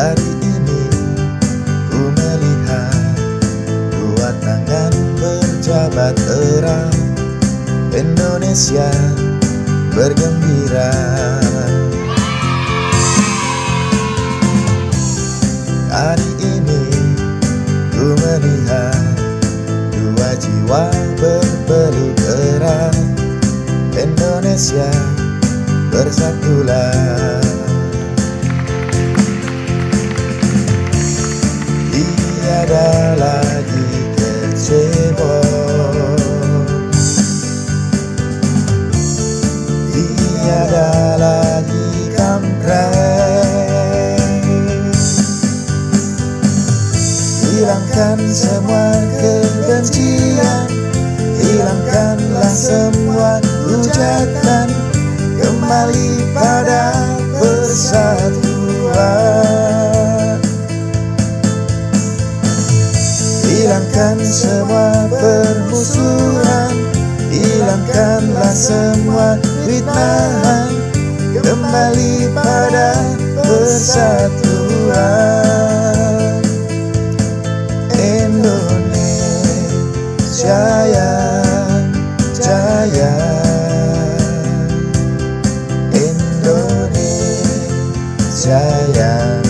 Hari ini ku melihat dua tangan berjabat erat Indonesia bergembira. Hari ini ku melihat dua jiwa berpeluk erat Indonesia bersatulah Hilangkan semua kebencian. Hilangkanlah semua hujatan. Kembali pada persatuan. Hilangkan semua permusuhan. Hilangkanlah semua fitnahan. Kembali pada persatuan Yang jaya. Indonesia. yang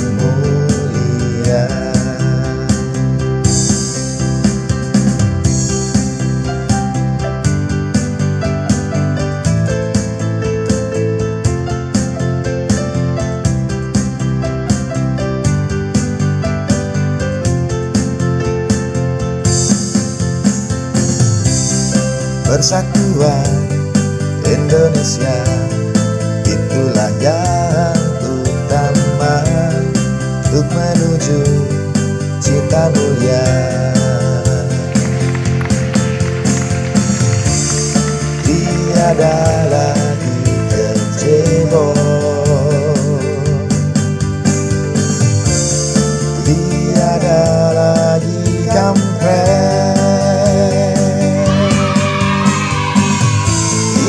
Persatuan Indonesia. Itulah yang utama Untuk menuju cita mulia. Tiada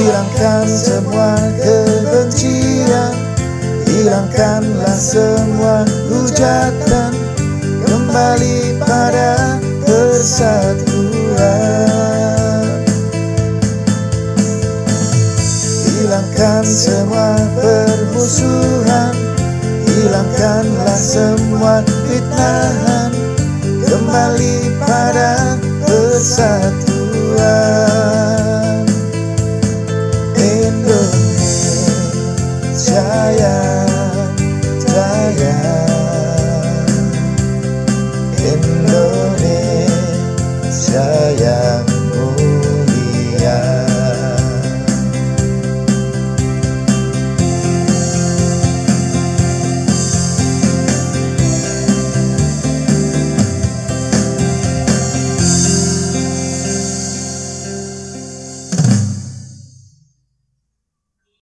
Hilangkan semua kebencian. Hilangkanlah semua hujatan Kembali pada persatuan. Hilangkan semua permusuhan. Hilangkanlah semua fitnahan. Kembali pada persatuan